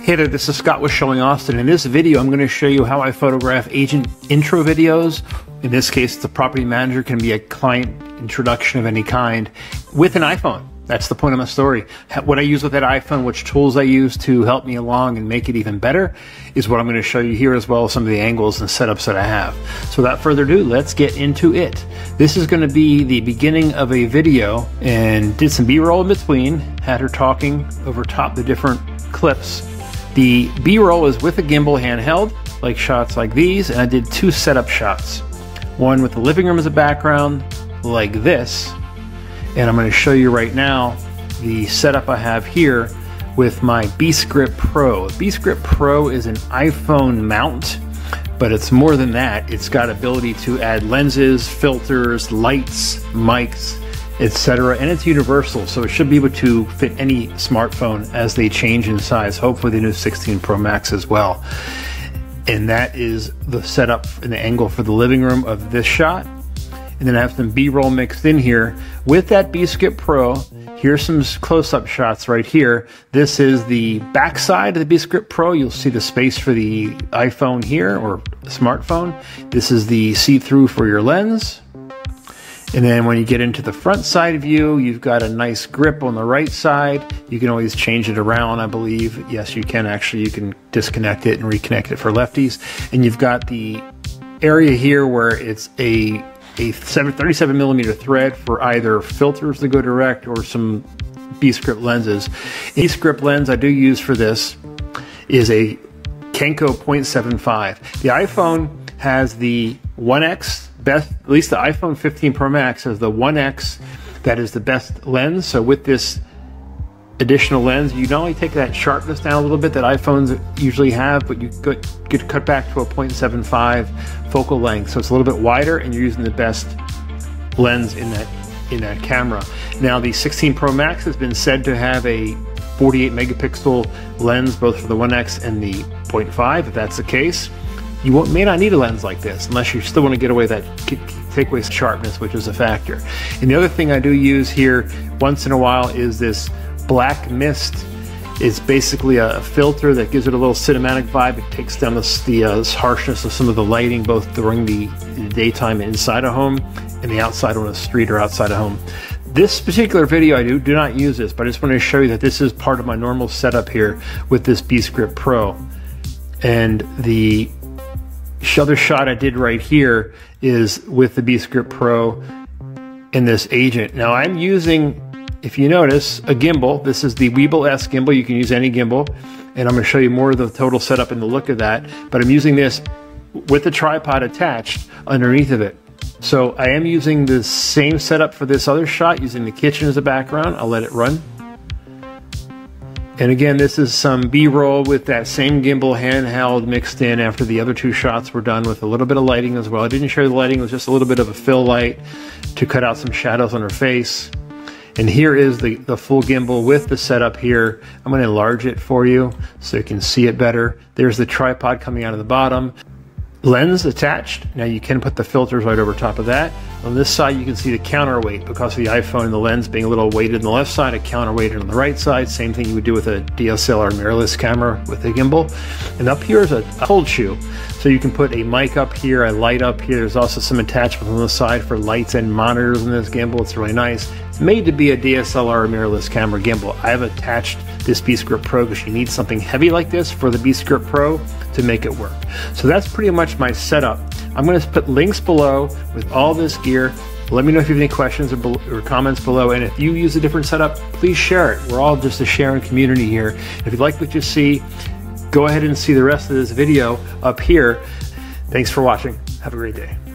Hey there, this is Scott with Showing Austin. In this video, I'm going to show you how I photograph agent intro videos. In this case, the property manager can be a client introduction of any kind with an iPhone. That's the point of my story. What I use with that iPhone, which tools I use to help me along and make it even better, is what I'm going to show you here as well as some of the angles and setups that I have. So without further ado, let's get into it. This is going to be the beginning of a video and did some B-roll in between, had her talking over top the different clips the B-roll is with a gimbal handheld, like shots like these, and I did two setup shots. One with the living room as a background, like this, and I'm going to show you right now the setup I have here with my Beastgrip Pro. Beastgrip Pro is an iPhone mount, but it's more than that. It's got ability to add lenses, filters, lights, mics, etc. And it's universal, so it should be able to fit any smartphone as they change in size. Hopefully, the new 16 Pro Max as well. And that is the setup and the angle for the living room of this shot. And then I have some B-roll mixed in here with that Beastgrip Pro. Here's some close-up shots right here. This is the backside of the Beastgrip Pro. You'll see the space for the iPhone here or smartphone. This is the see-through for your lens. And then when you get into the front side view, you've got a nice grip on the right side. You can always change it around, I believe. Yes, you can actually. You can disconnect it and reconnect it for lefties. And you've got the area here where it's a a 37 millimeter thread for either filters that go direct or some Beastgrip lenses. Beastgrip lens I do use for this is a Kenko 0.75. The iPhone has the 1X best, at least the iPhone 15 Pro Max has the 1X that is the best lens. So with this additional lens, you not only take that sharpness down a little bit that iPhones usually have, but you get, get cut back to a 0.75 focal length. So it's a little bit wider and you're using the best lens in that in that camera. Now the 16 Pro Max has been said to have a 48 megapixel lens both for the 1X and the 0.5 if that's the case you may not need a lens like this unless you still want to get away that take away sharpness, which is a factor. And the other thing I do use here once in a while is this black mist. It's basically a filter that gives it a little cinematic vibe. It takes down the, the uh, harshness of some of the lighting, both during the, the daytime inside a home and the outside on a street or outside a home. This particular video, I do, do not use this, but I just wanted to show you that this is part of my normal setup here with this Beastgrip Pro. And the other shot I did right here is with the Beastgrip Pro in this agent. Now I'm using, if you notice, a gimbal. This is the Weebill S gimbal. You can use any gimbal. And I'm going to show you more of the total setup and the look of that. But I'm using this with the tripod attached underneath of it. So I am using the same setup for this other shot, using the kitchen as a background. I'll let it run. And again, this is some B-roll with that same gimbal handheld mixed in after the other two shots were done with a little bit of lighting as well. I didn't show the lighting, it was just a little bit of a fill light to cut out some shadows on her face. And here is the, the full gimbal with the setup here. I'm going to enlarge it for you so you can see it better. There's the tripod coming out of the bottom lens attached. Now you can put the filters right over top of that. On this side you can see the counterweight because of the iPhone and the lens being a little weighted on the left side, a counterweighted on the right side. Same thing you would do with a DSLR mirrorless camera with a gimbal. And up here is a, a hold shoe. So you can put a mic up here, a light up here. There's also some attachments on the side for lights and monitors in this gimbal. It's really nice. It's made to be a DSLR mirrorless camera gimbal. I have attached this Beastgrip Pro because you need something heavy like this for the Beastgrip Pro to make it work. So that's pretty much my setup. I'm going to put links below with all this gear. Let me know if you have any questions or, or, comments below. And if you use a different setup, please share it. We're all just a sharing community here. If you like what you see, go ahead and see the rest of this video up here. Thanks for watching. Have a great day.